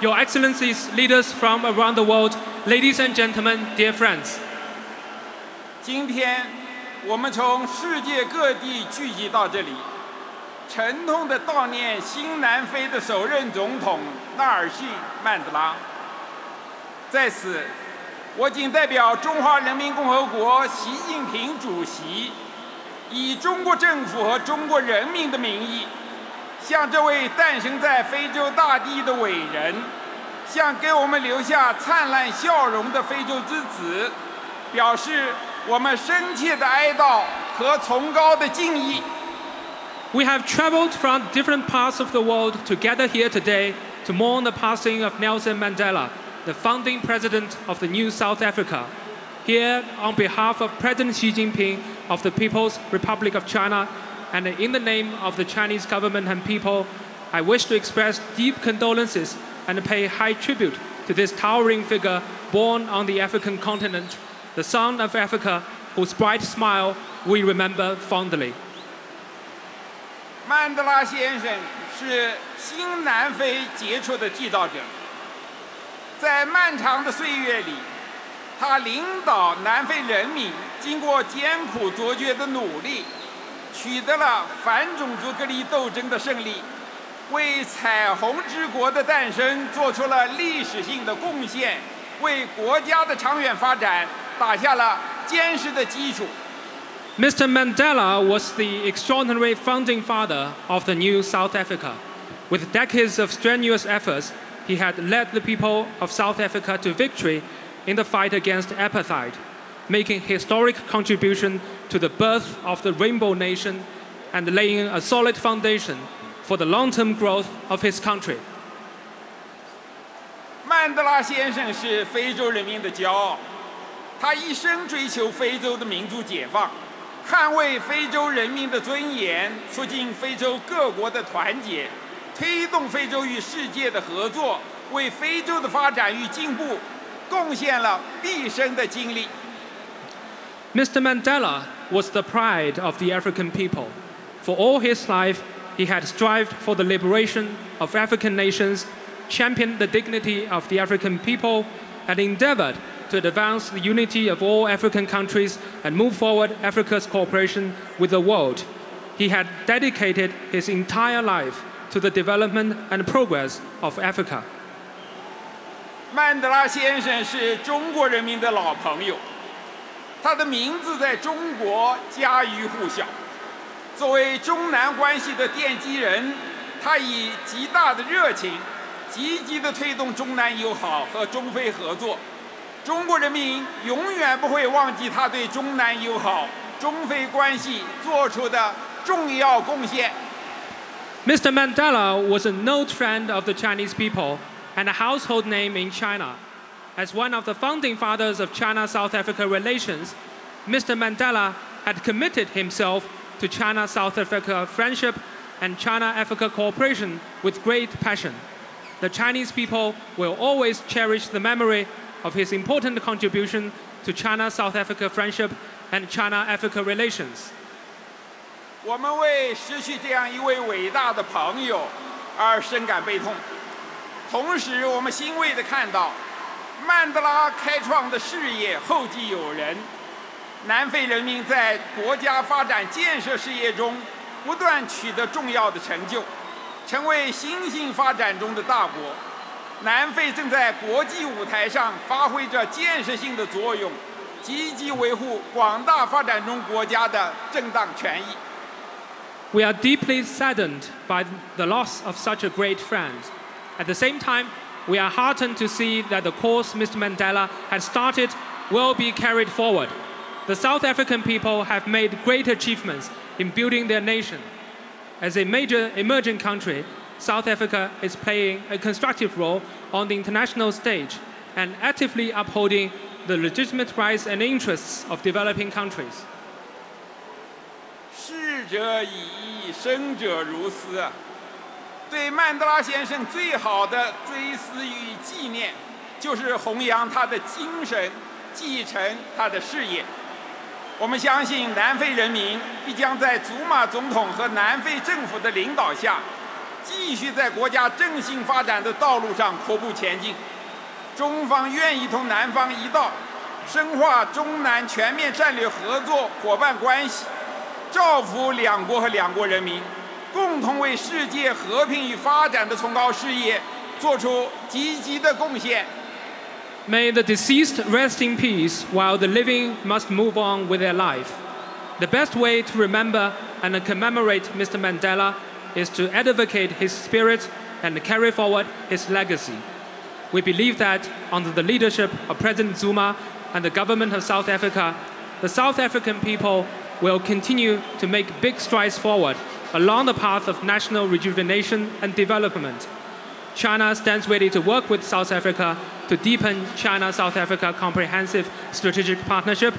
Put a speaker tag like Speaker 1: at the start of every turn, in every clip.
Speaker 1: Your Excellencies, leaders from around the world, ladies and gentlemen, dear friends.
Speaker 2: 今天，我们从世界各地聚集到这里，沉痛地悼念新南非的首任总统纳尔逊·曼德拉。在此，我谨代表中华人民共和国习近平主席，以中国政府和中国人民的名义。向这位诞生在非洲大地的伟人，向给我们留下灿烂笑容的非洲之子，表示我们深切的哀悼和崇高的敬意。
Speaker 1: We have traveled from different parts of the world to gather here today to mourn the passing of Nelson Mandela, the founding president of the new South Africa. Here, on behalf of President Xi Jinping of the People's Republic of China and in the name of the Chinese government and people, I wish to express deep condolences and pay high tribute to this towering figure born on the African continent, the son of Africa, whose bright smile we remember fondly.
Speaker 2: 曼德拉先生是新南非杰出的缔造者，在漫长的岁月里，他领导南非人民经过艰苦卓绝的努力。 取得了反种族隔离斗争的胜利，为彩虹之国的诞生做出了历史性的贡献，为国家的长远发展打下了坚实的基础。
Speaker 1: Mr. Mandela was the extraordinary founding father of the new South Africa. With decades of strenuous efforts, he had led the people of South Africa to victory in the fight against apartheid Making historic contribution to the birth of the Rainbow Nation and laying a solid foundation for the long-term growth of his country.
Speaker 2: 曼德拉先生是非洲人民的骄傲，他一生追求非洲的民族解放，捍卫非洲人民的尊严，促进非洲各国的团结，推动非洲与世界的合作，为非洲的发展与进步贡献了毕生的精力。
Speaker 1: Mr. Mandela was the pride of the African people. For all his life, he had strived for the liberation of African nations, championed the dignity of the African people, and endeavored to advance the unity of all African countries and move forward Africa's cooperation with the world. He had dedicated his entire life to the development and progress of Africa.
Speaker 2: 曼德拉先生是中国人民的老朋友。 他的名字在中国家喻户晓。作为中南关系的奠基人，他以极大的热情，积极地推动中南友好和中非合作。中国人民永远不会忘记他对中南友好、中非关系做出的重要贡献。
Speaker 1: Mr. Mandela was a note friend of the Chinese people and a household name in China. As one of the founding fathers of China South Africa relations, Mr. Mandela had committed himself to China South Africa friendship and China Africa cooperation with great passion. The Chinese people will always cherish the memory of his important contribution to China South Africa friendship and China Africa relations.
Speaker 2: 我们为失去这样一位伟大的朋友而深感悲痛，同时我们欣慰地看到。 曼德拉开创的事业后继有人，南非人民在国家发展建设事业中不断取得重要的成就，成为新兴发展中的大国。南非正在国际舞台上发挥着建设性的作用，积极维护广大发展中国家的正当权益。
Speaker 1: We are deeply saddened by the loss of such a great friend. At the same time. we are heartened to see that the course Mr. Mandela has started will be carried forward. The South African people have made great achievements in building their nation. As a major emerging country, South Africa is playing a constructive role on the international stage and actively upholding the legitimate rights and interests of developing countries.
Speaker 2: 逝者已矣，生者如斯。 对曼德拉先生最好的追思与纪念，就是弘扬他的精神，继承他的事业。我们相信南非人民必将在祖马总统和南非政府的领导下，继续在国家振兴发展的道路上阔步前进。中方愿意同南方一道，深化中南全面战略合作伙伴关系，造福两国和两国人民，共同为世界和平与发展的崇高事业做出积极的贡献。
Speaker 1: May the deceased rest in peace while the living must move on with their life. The best way to remember and commemorate Mr. Mandela is to advocate his spirit and carry forward his legacy. We believe that under the leadership of President Zuma and the government of South Africa, the South African people will continue to make big strides forward along the path of national rejuvenation and development. China stands ready to work with South Africa to deepen China South Africa comprehensive strategic partnership,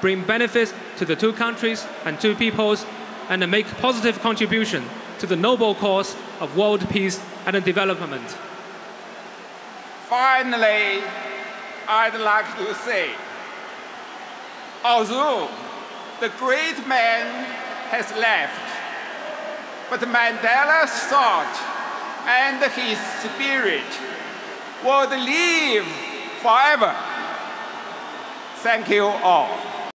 Speaker 1: bring benefits to the two countries and two peoples, and make positive contribution to the noble cause of world peace and development.
Speaker 2: Finally, I'd like to say, although the great man has left, but Mandela's thought and his spirit would live forever. Thank you all.